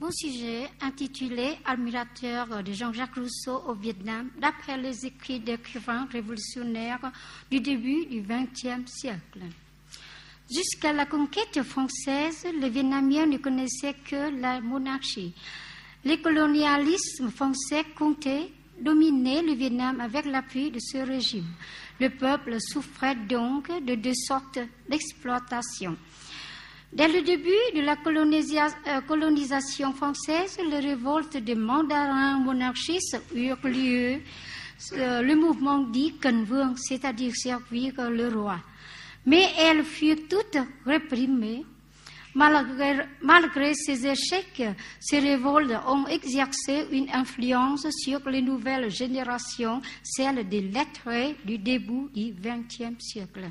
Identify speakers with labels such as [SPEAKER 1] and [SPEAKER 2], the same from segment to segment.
[SPEAKER 1] Mon sujet, intitulé Admirateur de Jean-Jacques Rousseau au Vietnam, d'après les écrits d'écrivains révolutionnaires du début du XXe siècle. Jusqu'à la conquête française, les Vietnamiens ne connaissaient que la monarchie. Les colonialismes français comptaient dominer le Vietnam avec l'appui de ce régime. Le peuple souffrait donc de deux sortes d'exploitation. Dès le début de la euh, colonisation française, les révoltes des mandarins monarchistes eurent lieu. Euh, le mouvement dit Cần c'est-à-dire servir le roi. Mais elles furent toutes réprimées. Malgré, malgré, ces échecs, ces révoltes ont exercé une influence sur les nouvelles générations, celles des lettrés du début du XXe siècle.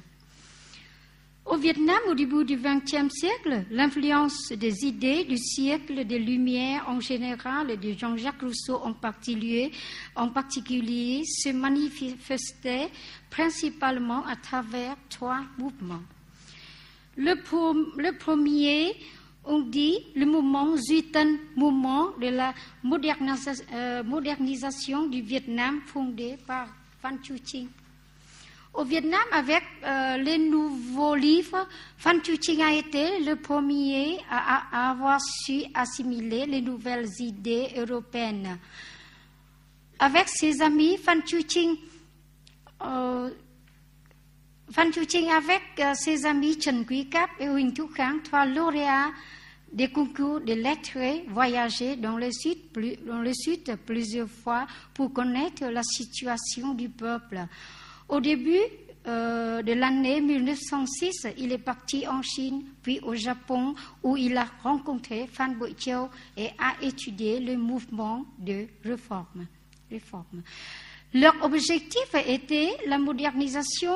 [SPEAKER 1] Au Vietnam, au début du XXe siècle, l'influence des idées du siècle des Lumières en général et de Jean-Jacques Rousseau en particulier, se manifestait principalement à travers trois mouvements. Le, premier, on dit le mouvement Zuiten, mouvement de la euh, modernisation du Vietnam fondé par Phan Chu Trinh. Au Vietnam, avec euh, les nouveaux livres, Phan Chu Trinh a été le premier à, avoir su assimiler les nouvelles idées européennes. Avec ses amis, Phan Chu Trinh, euh, Trinh avec euh, ses amis Trần Quý Cap et Huỳnh Thúc Kháng, trois lauréats des concours de lettres, sud, dans le sud plusieurs fois pour connaître la situation du peuple. Au début euh, de l'année 1906, il est parti en Chine, puis au Japon, où il a rencontré Fan Boichou et a étudié le mouvement de réforme. réforme. Leur objectif était la modernisation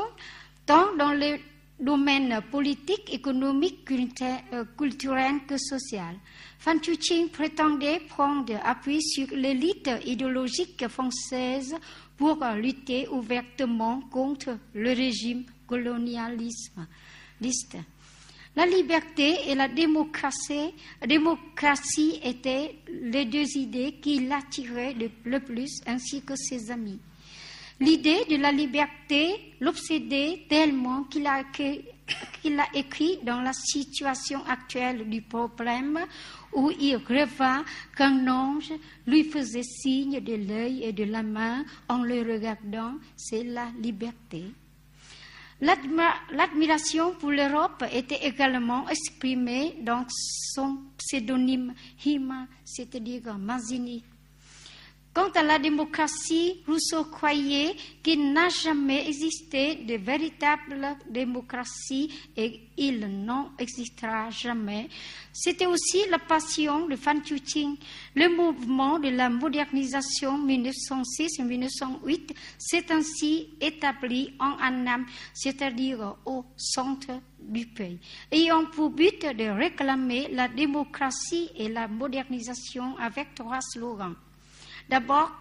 [SPEAKER 1] tant dans le domaine politique, économique, euh, culturel que social. Fan Chuching prétendait prendre appui sur l'élite idéologique française pour lutter ouvertement contre le régime colonialisme. La liberté et la démocratie, démocratie étaient les deux idées qui l'attiraient le plus, ainsi que ses amis. L'idée de la liberté l'obsédait tellement qu'il a, qu'il a écrit dans la situation actuelle du problème où il rêva qu'un ange lui faisait signe de l'œil et de la main en le regardant, c'est la liberté. L'admiration pour l'Europe était également exprimée dans son pseudonyme Hima, c'est-à-dire Mazini. Quant à la démocratie, Rousseau croyait qu'il n'a jamais existé de véritable démocratie et il n'en existera jamais. C'était aussi la passion de Fan Chu Le mouvement de la modernisation 1906-1908 s'est ainsi établi en Annam, c'est-à-dire au centre du pays, ayant pour but de réclamer la démocratie et la modernisation avec trois slogans. D'abord,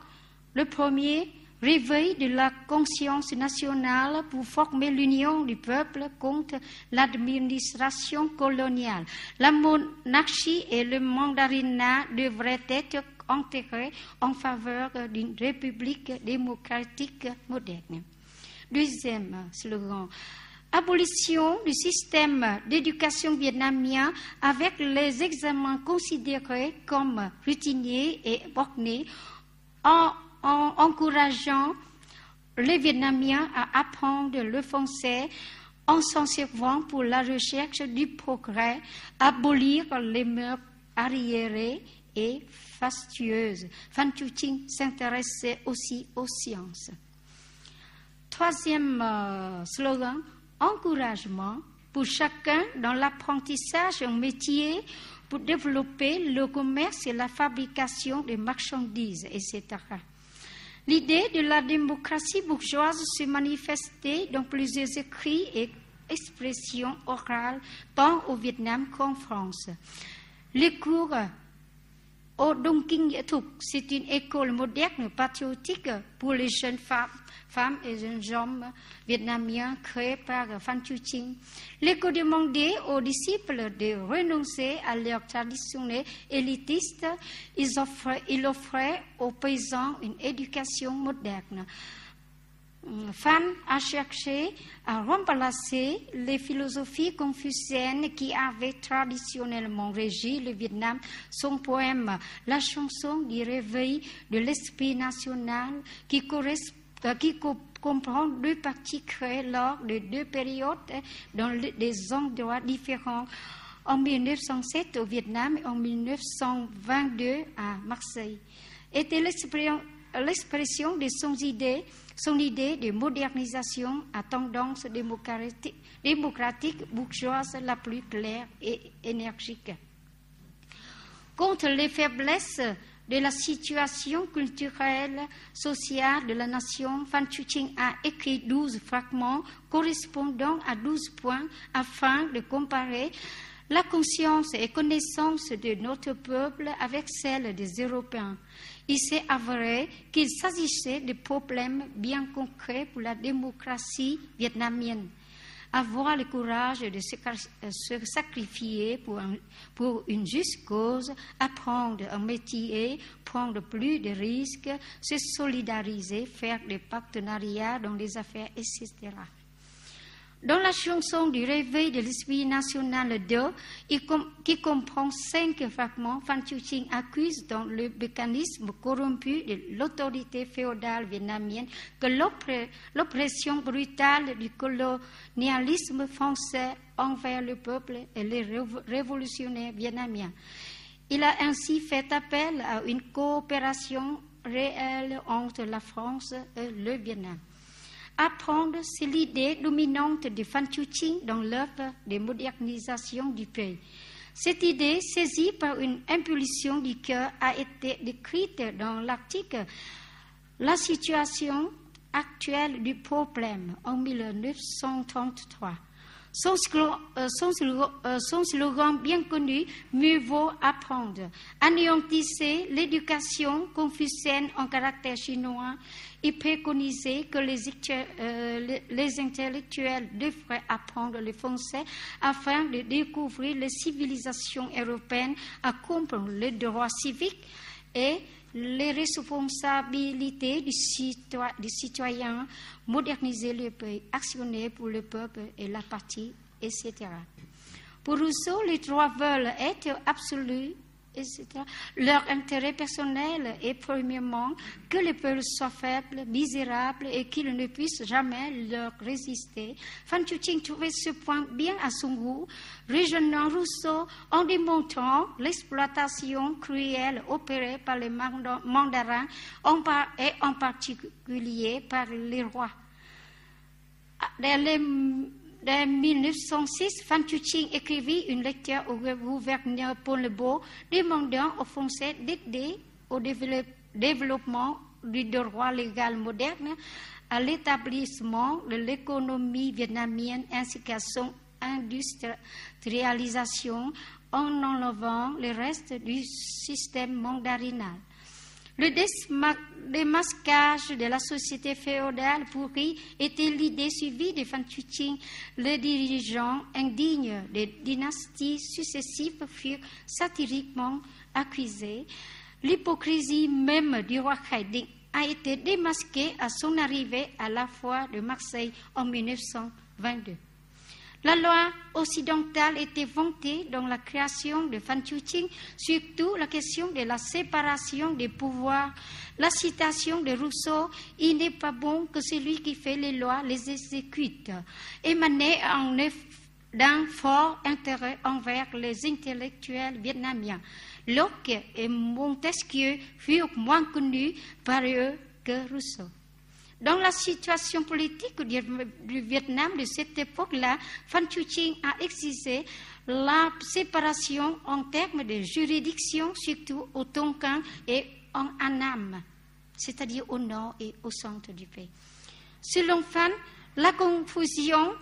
[SPEAKER 1] le premier, réveil de la conscience nationale pour former l'union du peuple contre l'administration coloniale. La monarchie et le mandarinat devraient être enterrés en faveur d'une république démocratique moderne. Deuxième slogan, abolition du système d'éducation vietnamien avec les examens considérés comme routiniers et bornés en, encourageant les Vietnamiens à apprendre le français en s'en servant pour la recherche du progrès, abolir les mœurs arriérées et fastueuses. Phan Chu Trinh s'intéressait aussi aux sciences. Troisième euh, slogan, encouragement pour chacun dans l'apprentissage un métier pour développer le commerce et la fabrication des marchandises, etc. L'idée de la démocratie bourgeoise se manifestait dans plusieurs écrits et expressions orales, tant au Vietnam qu'en France. Les cours au Dongking Nghĩa Thục, c'est une école moderne patriotique pour les jeunes femmes, et jeunes hommes vietnamiens créée par Phan Chu Trinh. L'école demandait aux disciples de renoncer à leur tradition élitiste. Ils offraient, ils aux paysans une éducation moderne. Fan a cherché à remplacer les philosophies confuciennes qui avaient traditionnellement régi le Vietnam. Son poème La chanson du réveil de l'esprit national, qui, qui comprend deux parties créées lors de deux périodes dans des endroits différents, en 1907 au Vietnam et en 1922 à Marseille, était l'expression de son idée son idée de modernisation à tendance démocratique, bourgeoise la plus claire et énergique. Contre les faiblesses de la situation culturelle, sociale de la nation, Fan Chuching a écrit 12 fragments correspondant à 12 points afin de comparer la conscience et connaissance de notre peuple avec celle des Européens il s'est avéré qu'il s'agissait de problèmes bien concrets pour la démocratie vietnamienne. Avoir le courage de se, sacrifier pour, pour, une juste cause, apprendre un métier, prendre plus de risques, se solidariser, faire des partenariats dans les affaires, etc. Dans la chanson du réveil de l'esprit national 2, qui comprend cinq fragments, Phan Chu Trinh accuse dans le mécanisme corrompu de l'autorité féodale vietnamienne que l'oppression brutale du colonialisme français envers le peuple et les révolutionnaires vietnamiens. Il a ainsi fait appel à une coopération réelle entre la France et le Vietnam. Apprendre, c'est l'idée dominante de Fan Chu Trinh dans l'œuvre de modernisation du pays. Cette idée, saisie par une impulsion du cœur, a été décrite dans l'article La situation actuelle du problème en 1933. Son slogan, euh, euh, son, slogan, bien connu, mieux vaut apprendre. Anéantisser l'éducation confucienne en caractère chinois et préconisait que les, euh, les, intellectuels devraient apprendre le français afin de découvrir les civilisations européennes, à comprendre les droits civiques et les responsabilités du, citoyen, moderniser le pays, actionner pour le peuple et la partie, etc. Pour Rousseau, les droits veulent être absolus etc. Leur intérêt personnel est premièrement que les peuples soient faibles, misérables et qu'ils ne puissent jamais leur résister. Fan Chuching trouvait ce point bien à son goût, rejoignant Rousseau en démontrant l'exploitation cruelle opérée par les mandarins et en particulier par les rois. Les en 1906, Fan Chuching écrivit une lettre au gouverneur Paul Lebeau demandant aux Français d'aider au développement du droit légal moderne, à l'établissement de l'économie vietnamienne ainsi qu'à son industrialisation en enlevant le reste du système mandarinal. Le démasquage de la société féodale pourrie était l'idée suivie de Fan Chuching. Les dirigeants indignes des dynasties successives furent satiriquement accusés. L'hypocrisie même du roi Khai a été démasquée à son arrivée à la foire de Marseille en 1922. La loi occidentale était vantée dans la création de Fan Chuching, surtout la question de la séparation des pouvoirs. La citation de Rousseau, il n'est pas bon que celui qui fait les lois les exécute, émanait en d'un fort intérêt envers les intellectuels vietnamiens. Locke et Montesquieu furent moins connus par eux que Rousseau. Dans la situation politique du Vietnam de cette époque-là, Phan Chu a exigé la séparation en termes de juridiction, surtout au Tonkin et en Annam, c'est-à-dire au nord et au centre du pays. Selon Phan, la confusion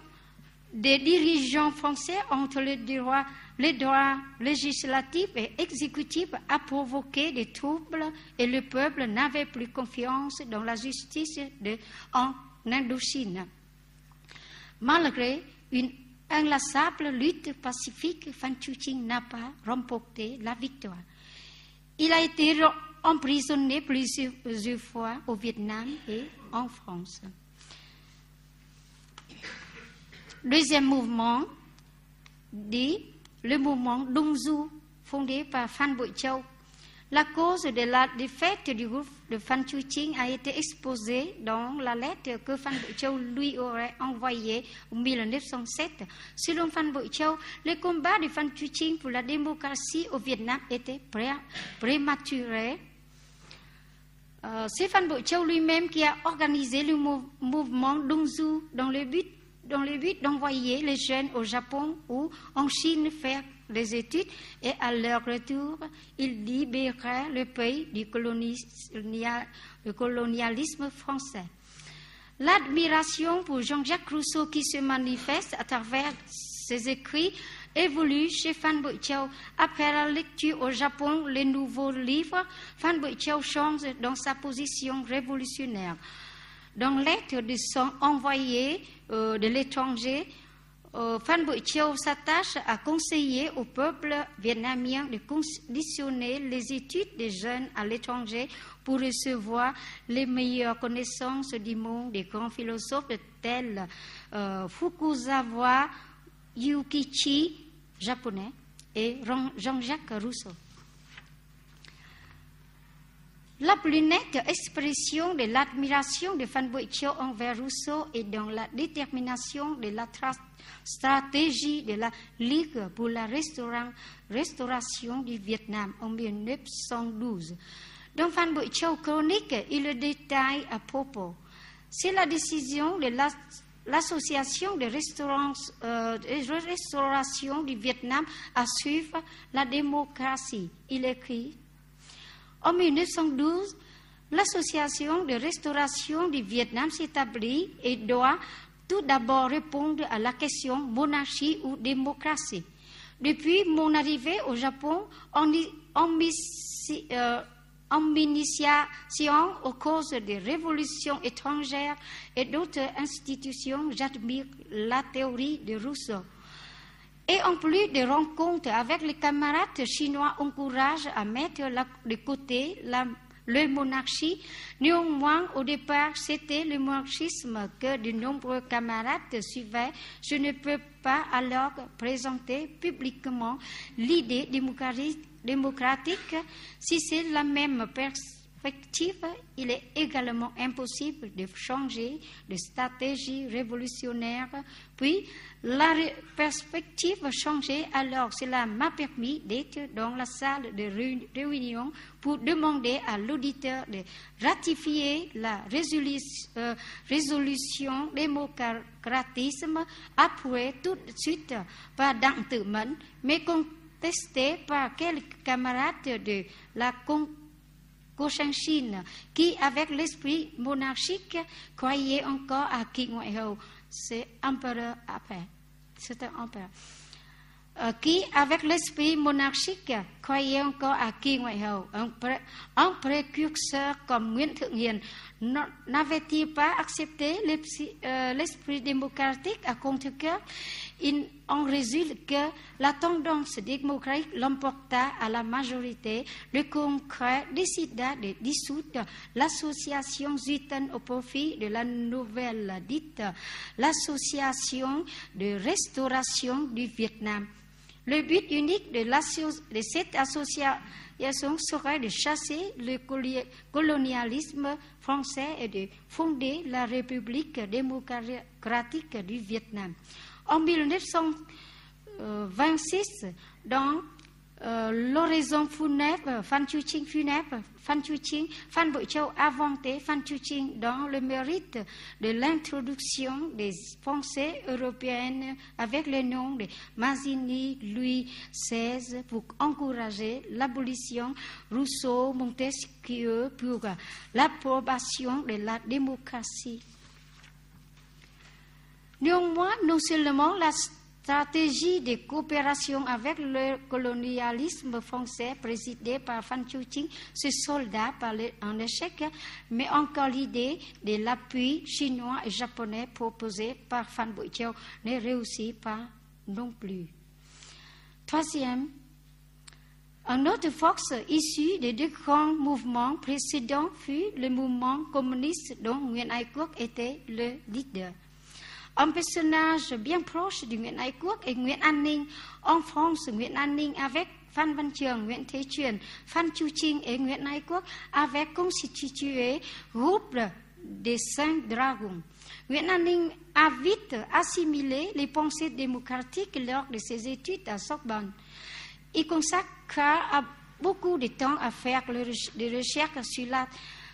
[SPEAKER 1] des dirigeants français entre le droit les droits législatifs et exécutifs a provoqué des troubles et le peuple n'avait plus confiance dans la justice en Indochine. Malgré une inlassable lutte pacifique, Fan Chuching n'a pas remporté la victoire. Il a été emprisonné plusieurs fois au Vietnam et en France. Deuxième mouvement dit le mouvement Dongzu, fondé par Phan Bội Châu. La cause de la défaite du groupe de Phan Chu Ching a été exposée dans la lettre que Phan Bội Châu lui aurait envoyée en 1907. Selon Phan Bội Châu, les combats de Phan Chu Ching pour la démocratie au Vietnam étaient pré prématurés. Euh, C'est Phan Bội Châu lui-même qui a organisé le mouvement Dongzu dans le but dans le but d'envoyer les jeunes au Japon ou en Chine faire des études et à leur retour, ils libéreraient le pays du colonialisme français. L'admiration pour Jean-Jacques Rousseau qui se manifeste à travers ses écrits évolue chez Phan Bội Châu. Après la lecture au Japon, les nouveaux livres, Phan Bội Châu change dans sa position révolutionnaire. Dans lettre de son envoyé de l'étranger, euh, Phan Bội Châu s'attache à conseiller au peuple vietnamien de conditionner les études des jeunes à l'étranger pour recevoir les meilleures connaissances du monde des grands philosophes tels euh, Fukuzawa Yukichi, japonais, et Jean-Jacques Rousseau. La plus nette expression de l'admiration de Châu envers Rousseau est dans la détermination de la stratégie de la Ligue pour la restauration du Vietnam en 1912. Dans Châu chronique, il le détaille à propos. C'est la décision de l'association de, euh, de restauration du Vietnam à suivre la démocratie. Il écrit en 1912, l'association de restauration du Vietnam s'établit et doit tout d'abord répondre à la question monarchie ou démocratie. Depuis mon arrivée au Japon, en, en, euh, en initiation aux causes des révolutions étrangères et d'autres institutions, j'admire la théorie de Rousseau. Et en plus des rencontres avec les camarades chinois encouragent à mettre de côté la, monarchie. Néanmoins, au départ, c'était le monarchisme que de nombreux camarades suivaient. Je ne peux pas alors présenter publiquement l'idée démocratique si c'est la même personne il est également impossible de changer de stratégie révolutionnaire. Puis, la perspective changé, alors cela m'a permis d'être dans la salle de réunion pour demander à l'auditeur de ratifier la euh, résolution démocratisme approuvée tout de suite par Dang mais contestée par quelques camarades de la Cochinchine, qui, avec l'esprit monarchique, croyait encore à King Ngoại C'est empereur après. C'est un empereur. Euh, qui, avec l'esprit monarchique, croyait encore à King Ngoại un, pré, un précurseur comme Nguyễn Thượng Hiền, n'avait-il pas accepté euh, l'esprit démocratique à contre-cœur il en résulte que la tendance démocratique l'emporta à la majorité. Le Congrès décida de dissoudre l'association Zuiten au profit de la nouvelle dite l'association de restauration du Vietnam. Le but unique de, de cette association serait de chasser le colonialisme français et de fonder la République démocratique du Vietnam. En 1926, dans euh, l'horizon funèbre, Fan Chuching funèbre, Fan Chuching, Fan Châu a vanté Fan Chuching dans le mérite de l'introduction des pensées européennes avec le nom de Mazzini, Louis XVI pour encourager l'abolition, Rousseau, Montesquieu pour l'approbation de la démocratie. Néanmoins, non seulement la stratégie de coopération avec le colonialisme français présidé par Fan Chu-ching se solda par un échec, mais encore l'idée de l'appui chinois et japonais proposé par Fan Buichao ne réussit pas non plus. Troisième, une autre force issue des deux grands mouvements précédents fut le mouvement communiste dont Nguyen Ai était le leader. Un personnage bien proche de Nguyễn Ái Quốc et Nguyễn Ninh. En France, Nguyễn An Ninh avec Phan Văn Trường, Nguyễn Thế Truyền, Phan Chu Trinh et Nguyễn Ái Quốc avaient constitué groupe des Cinq Dragons. Nguyễn An Ninh a vite assimilé les pensées démocratiques lors de ses études à Sorbonne. Il consacra beaucoup de temps à faire des recherches sur, la,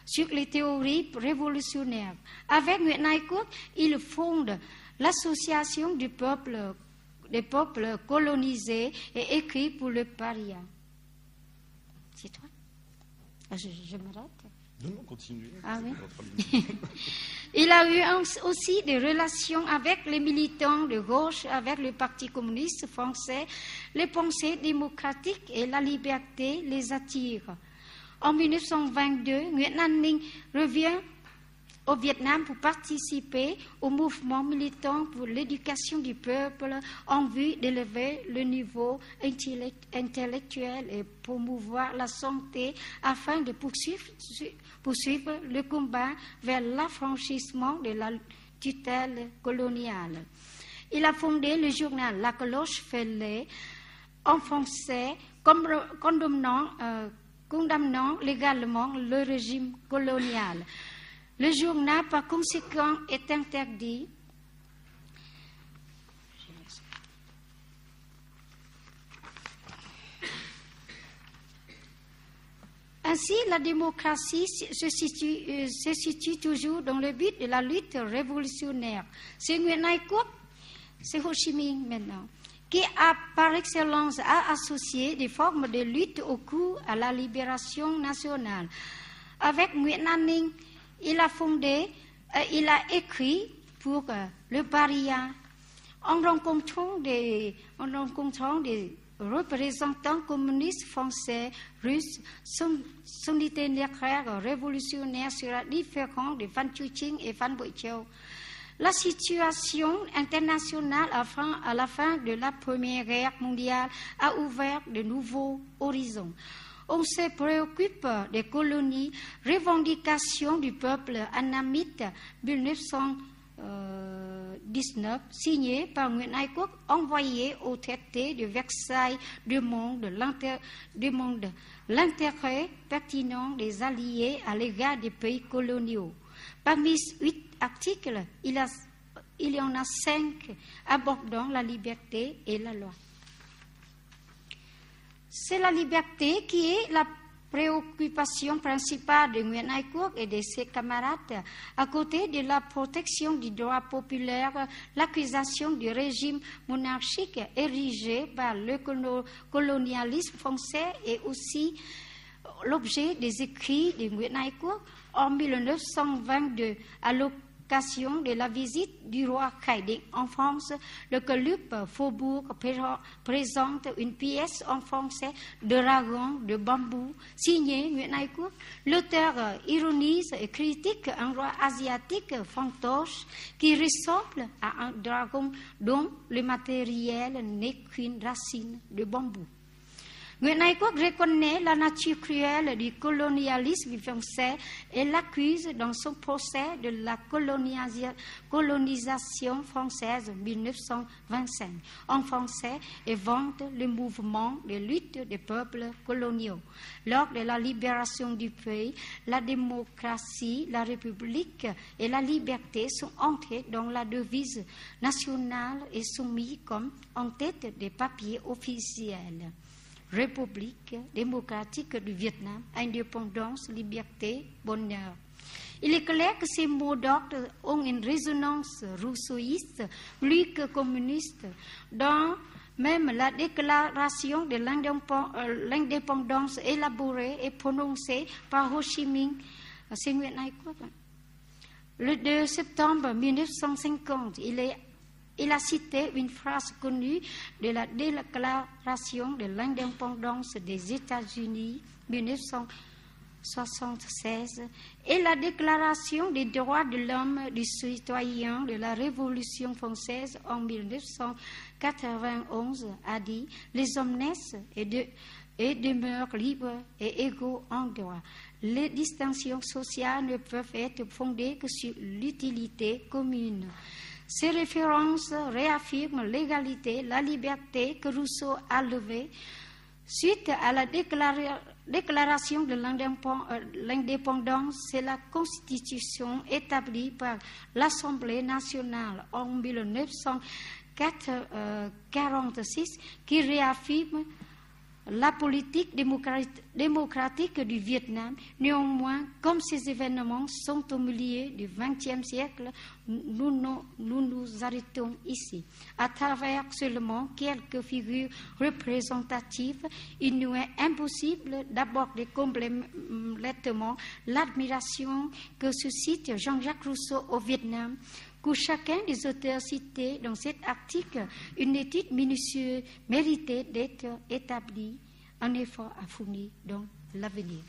[SPEAKER 1] sur les théories révolutionnaires. Avec Nguyễn Ái Quốc, il fonde l'association du peuple, des peuples colonisés et écrit pour le paria. C'est toi? Ah, Je, je m'arrête
[SPEAKER 2] Non, non, continue.
[SPEAKER 1] Ah oui. Il a eu aussi des relations avec les militants de gauche, avec le Parti communiste français. Les pensées démocratiques et la liberté les attirent. En 1922, Nguyễn An Ninh revient au Vietnam pour participer au mouvement militant pour l'éducation du peuple en vue d'élever le niveau intellectuel et promouvoir la santé afin de poursuivre, le combat vers l'affranchissement de la tutelle coloniale. Il a fondé le journal La Cloche Fêlée en français condamnant, euh, condamnant légalement le régime colonial. Le journal, par conséquent, est interdit. Ainsi, la démocratie se situe, euh, se situe, toujours dans le but de la lutte révolutionnaire. C'est Nguyen c'est Ho Chi Minh maintenant, qui a par excellence a associé des formes de lutte au cours à la libération nationale. Avec Nguyen An il a fondé, euh, il a écrit pour euh, le paria en rencontrant des, représentants communistes français, russes, son, son itinéraire révolutionnaire sera différent de Fan Chu-ching et Fan Boi-chau. La situation internationale à la fin de la Première Guerre mondiale a ouvert de nouveaux horizons. On se préoccupe des colonies, revendications du peuple anamite 1919, signé par Nguyen Ai Quốc, envoyé au traité de Versailles demande l'intérêt pertinent des alliés à l'égard des pays coloniaux. Parmi huit articles, il, y en a cinq abordant la liberté et la loi. C'est la liberté qui est la préoccupation principale de Nguyen Ai Quốc et de ses camarades, à côté de la protection du droit populaire, l'accusation du régime monarchique érigé par le colonialisme français est aussi l'objet des écrits de Nguyen Ai Quốc en 1922 à de la visite du roi Khai en France, le club Faubourg présente une pièce en français de dragon de bambou signée Quốc. L'auteur ironise et critique un roi asiatique fantoche qui ressemble à un dragon dont le matériel n'est qu'une racine de bambou. Nguyễn Ai Quốc reconnaît la nature cruelle du colonialisme français et l'accuse dans son procès de la colonisation française en 1925 en français et vante le mouvement de lutte des peuples coloniaux. Lors de la libération du pays, la démocratie, la république et la liberté sont entrées dans la devise nationale et sont mis comme en tête des papiers officiels. République démocratique du Vietnam, indépendance, liberté, bonheur. Il est clair que ces mots d'ordre ont une résonance rousseauiste plus que communiste. Dans même la déclaration de euh, l'indépendance élaborée et prononcée par Ho Chi Minh. Le 2 septembre 1950, il est Il a cité une phrase connue de la Déclaration de l'indépendance des États-Unis 1976 et la Déclaration des droits de l'homme du citoyen de la Révolution française en 1991 a dit Les hommes naissent et, et demeurent libres et égaux en droit. Les distinctions sociales ne peuvent être fondées que sur l'utilité commune. Ces références réaffirment l'égalité, la liberté que Rousseau a levée suite à la déclaration de euh, l'indépendance. C'est la Constitution établie par l'Assemblée nationale en 1946 qui réaffirme la politique démocratique du Vietnam. Néanmoins, comme ces événements sont au milieu du XXe siècle, nous, nous, arrêtons ici. À travers seulement quelques figures représentatives, il nous est impossible d'aborder complètement l'admiration que suscite Jean-Jacques Rousseau au Vietnam pour chacun des auteurs cités dans cet article, une étude minutieuse méritait d'être établie, un effort à fournir dans l'avenir.